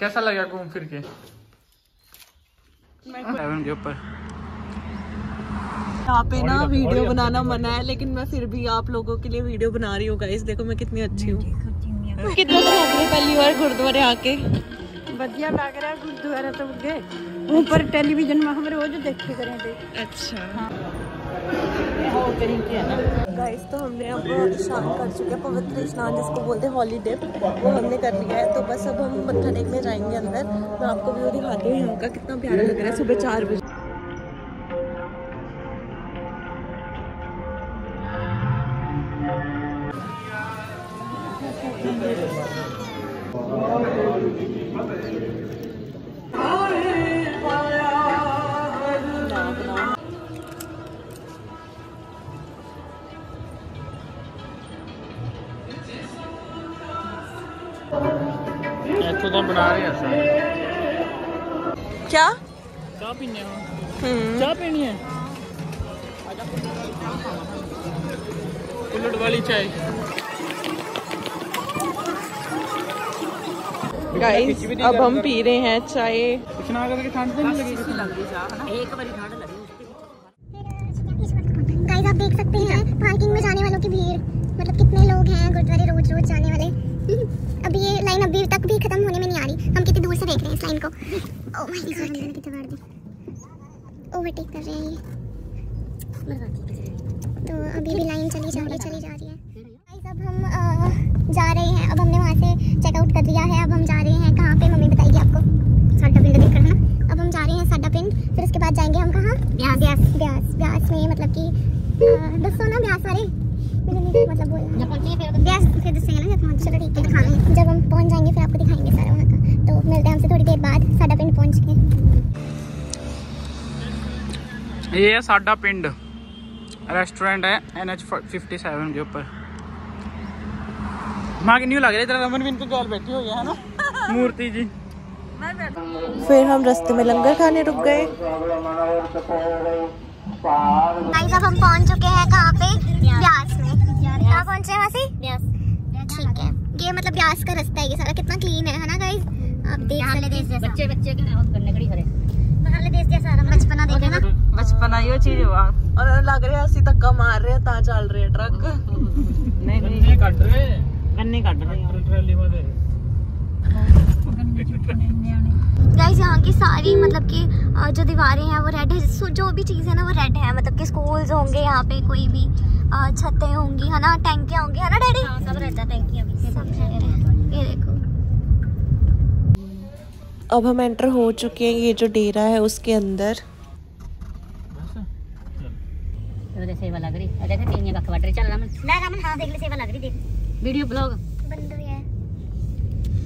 कैसा लगा घूम फिर के? ऊपर। यहाँ पे ना वीडियो बनाना मना है लेकिन मैं फिर भी आप लोगों के लिए वीडियो बना रही हूँ गाइस देखो मैं कितनी अच्छी हूँ। कितना अच्छा पहली बार गुरुद्वारे आके। बढ़िया लग रहा है गुरुद्वारा तो गए ऊपर टेलीविज़न में हम रोज देखते करें अच्छा। हाँ। अच्छा गाइस तो हमने अब स्नान कर चुके हैं, पवित्र स्नान, जिसको बोलते हैं हॉलीडे वो हमने कर लिया है। तो बस अब हम मत्था टेकने जाएँगे अंदर। मैं आपको व्यू दिखाती हूँ, यहाँ का कितना प्यारा लग रहा है, सुबह चार बजे। बना रहे हैं क्या पीने पीनी है वाली चाय गाइस अब हम पी रहे हैं चाय ठंड तो एक बारी ठंड लगी गाइस आप देख सकते हैं पार्किंग में जाने वालों की भीड़। मतलब कितने लोग हैं गुरुद्वारे रोज रोज जाने वाले। अभी ये लाइन अभी तक भी खत्म होने में नहीं आ रही। हम कितनी दूर से देख रहे हैं इस लाइन को। ओवरटेक कर रहे हैं तो अभी भी लाइन चली जा रही चली जा रही है। अब हम जा रहे हैं। अब हमने वहाँ से चेकआउट कर दिया है। अब हम जा रहे हैं कहाँ पे मम्मी बताएगी आपको साडा पिंड देख रहे हैं ना अब हम जा रहे हैं साडा पिंड फिर उसके बाद जाएँगे हम कहाँ ब्यास ब्यास ब्यास ब्यास में मतलब कि अ, दसो ना ब्यास वाले मुझे नहीं मतलब बोलना ब्यास फिर दसेंगे ना जब हम चलो ठीक है दिखाना जब हम पहुँच जाएँगे फिर आपको दिखाएँगे सारा वहाँ का तो मिलते हैं हमसे थोड़ी देर बाद साडा पिंड पहुँच के ये है साडा पिंड रेस्टोरेंट है एन एच फिफ्टी सेवन के ऊपर माँ की न्यू लग रही है तेरा रमन भी इनके गैल बैठी हुई है ना मूर्ति जी फिर हम रास्ते में लंगर खाने रुक गए गाइस अब हम पहुंच चुके हैं कहाँ पे ब्यास में कहाँ पहुंचे हैं वैसे ब्यास ठीक है ये मतलब ब्यास का रास्ता है ये सारा कितना क्लीन है है ना गाइस आप देख सकते हैं बच्चे बच्चे बाहरले देश जैसा सारा बचपना देखे ना बचपना यो चीज हुआ और लग रहा है ਅਸੀਂ ਧੱਕਾ ਮਾਰ ਰਹੇ ਤਾਂ ਚੱਲ ਰਹੇ ਟਰੱਕ नहीं नहीं कट रहे गन्ने कट रहे ट्रैली में गाइस यहाँ की सारी मतलब कि जो दीवारें हैं वो रेड है। जो भी चीज़ है ना वो रेड है। मतलब कि स्कूल्स होंगे यहाँ पे कोई भी छतें होंगी है ना? टैंकियाँ होंगी है ना डैडी? सब रहता है टैंकियाँ ये देखो। अब हम एंटर हो चुके हैं ये जो डेरा है उसके अंदर। हाँ, सेवा लग रही देखो मैं मैं देख देख। वीडियो ब्लॉग बंद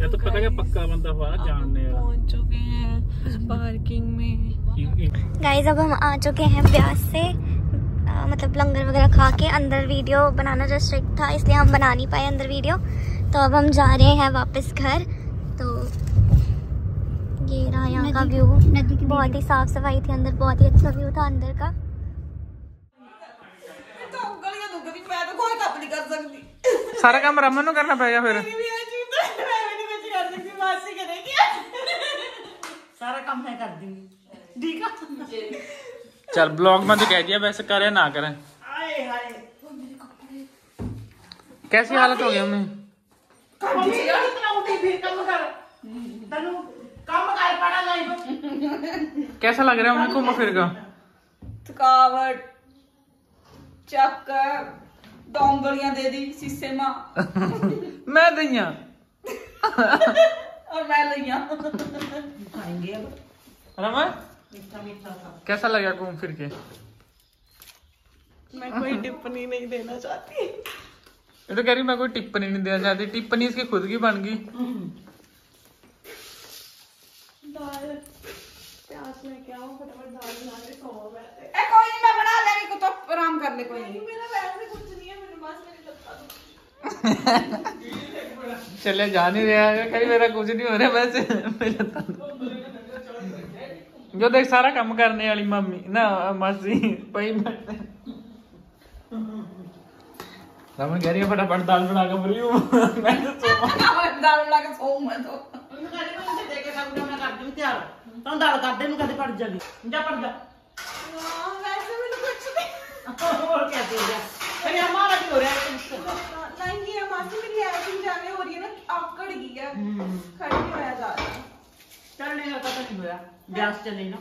ये तो पता है पक्का बंदा हुआ जानने पहुँच चुके हैं पार्किंग में। गाइस अब हम आ चुके हैं ब्यास से अ, मतलब लंगर वगैरह खा के अंदर वीडियो बनाना जो स्ट्रिक्ट था इसलिए हम बना नहीं पाए अंदर वीडियो। तो अब हम जा रहे हैं वापस घर। तो ये रहा यहाँ का व्यू बहुत ही साफ़ सफ़ाई थी अंदर बहुत ही अच्छा व्यू था अंदर का। सारा काम रमन करना पड़ेगा फिर। सारा काम मैं कर दूँगी। ठीक है? चल ब्लॉग में तो कह दिया वैसे करे ना करें। कैसी हालत हो गई हमने कैसा लग रहा है हमने घूम फिर का? थकावट चक्कर डोंगलियाँ दे दी सीसे माँ। मैं तो दइया और मैं मैं खाएँगे अब। मीठा मीठा कैसा लगा घूम फिर के? मैं कोई टिप्पणी नहीं देना चाहती। ये तो कह रही मैं कोई टिप्पणी नहीं देना चाहती। टिप्पणी इसकी खुद की बन गई। दाल प्याज में क्या फटाफट दाल बना तो आराम कर ले कोई नहीं मेरा वैसे कुछ नहीं है मेरे पास चले जा नहीं रहा है कहीं मेरा कुछ नहीं हो रहा वैसे मेरा तो जो देख सारा काम करने वाली मम्मी ना मासी पई मैं रमन कह रही है फटाफट दाल बना के भरी हूँ मैं तो सोवा दाल बना के सो मैं तो ਉਹਨੂੰ ਕਹਿੰਦੀ ਮੈਂ ਉਹਨੂੰ ਦੇ ਕੇ ਕੰਮ ਮੈਂ ਕਰ ਦੂੰ ਤਿਆਰ ਤਾਂ ਦਾਲ ਕਰਦੇ ਨੂੰ ਕਦੇ ਪੜ ਜਾਗੀ ਜਾ ਪੜ ਜਾ हाँ वैसे मैंने कुछ नहीं ਹੋਰ ਕੀ ਦੇ ਜਾ ਫਿਰ ਹਮਾਰਾ ਕੀ ਹੋ ਰਿਹਾ ਹੈ नहीं ये मासी मेरी ऐसी जाने हो रही है ना आकड़ गई है खड़ी नहीं होया जा रहा ਚੱਲਣੇ ਦਾ ਪਤਾ ਨਹੀਂ ਹੋਇਆ ਗੈਸ ਚੱਲੇ ਨਾ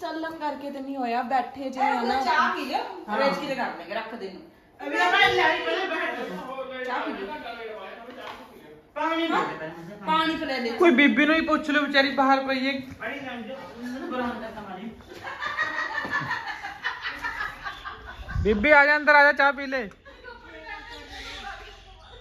ਚੱਲਣ ਕਰਕੇ ਤੇ ਨਹੀਂ ਹੋਇਆ ਬੈਠੇ ਜੇ ना ਨਾ चाह पी ले फ्रिज की कर लेंगे रख दे ਅਭੀ ਆਪਾਂ ਲਾਈ ਪਹਿਲੇ ਬੈਠ चाह पी ले ਪਾਣੀ ਦੇ ਦੇ पानी पिला ले कोई बीबी ਨੂੰ ਹੀ ਪੁੱਛ ਲਓ ਵਿਚਾਰੀ ਬਾਹਰ ਪਈ ਹੈ ਪਾਣੀ ਨਾਲ ਜੋ ਉਹਨੂੰ ਬਰਾਂਡਾ ਕਮਾਲੀ बीबी आ जा अंदर आ जा चाय पी ले आ जा ਕਿੰਨਾ ਬੜੀ ਮੌਜ ਮਾਰ ਖਾਵਾ ਹੈ ਪਤਾ ਉਠਾ ਮੇਰੇ ਪਾਸ ਨਾ ਮੈਂ ਮਗਰ ਲੱਗਿਆ ਬਤਾ ਹਾਂ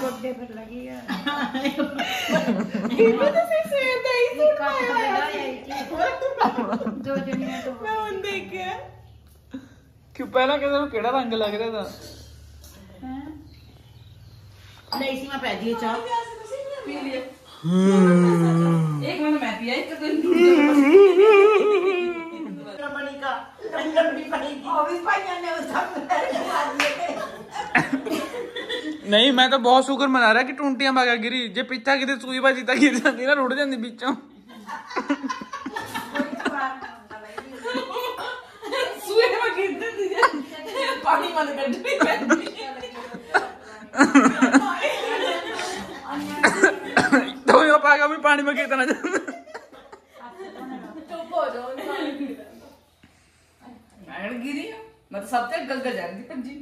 ਗੋਡੇ ਪਰ ਲੱਗੀ ਆ। ਬੀਬੀ ਤੁਸੀਂ ਸਵੇਰ ਦਾ ਹੀ ਸੂਟ ਪਾਇਆ ਹੋਇਆ ਸੀ। ਦੋ ਜਣੀਆਂ ਤੋਂ ਮੈਂ ਹੁਣ ਦੇਖਿਆ। ਕਿ ਪਹਿਲਾਂ ਕਿਹਦੇ ਨੂੰ ਕਿਹੜਾ ਰੰਗ ਲੱਗ ਰਿਹਾ ਤਾਂ ਨਹੀਂ ਸੀ ਮੈਂ ਪੈ ਦੀ ਚਾਹ। ਪੀ ਲਿਆ ਇੱਕ ਮਿੰਟ ਮੈਂ ਪੀਆ ਇੱਕ ਦਿਨ ਰਮਣੀ ਕਾ ਰੰਗਣ ਵੀ ਪੜੇਗੀ ਉਹ ਵੀ ਪਾਈਆਂ ਨੇ ਉਹ ਸਭ ਨਹੀਂ ਮੈਂ ਤਾਂ ਬਹੁਤ ਸ਼ੁਕਰ ਮਨਾ ਰਿਹਾ ਕਿ ਟੁੰਟੀਆਂ ਮਗਰ ਗਿਰੀ। ਜੇ ਪਿੱਛਾ ਕਿਤੇ ਸੂਈ ਬਾਜੀ ਤਾਂ ਗਿਰ ਜਾਂਦੀ ਨਾ ਰੁੜ ਜਾਂਦੀ ਵਿੱਚੋਂ। ਸੂਏ ਮਗਰ ਗਿਰ ਜੇ ਪਾਣੀ ਮਨ ਕੱਢਣੀ ਪੈਂਦੀ ਤੋ ਇਹ ਪਾਗਾ ਵੀ ਪਾਣੀ ਮਗਰ ਚੁੱਪ ਹੋ ਜਾਓ ਮੈਂ ਗਿਰੀ ਮੈਂ ਸਭ ਤੇ ਗੰਗਾ ਜਾਂਦੀ ਪੰਜੀ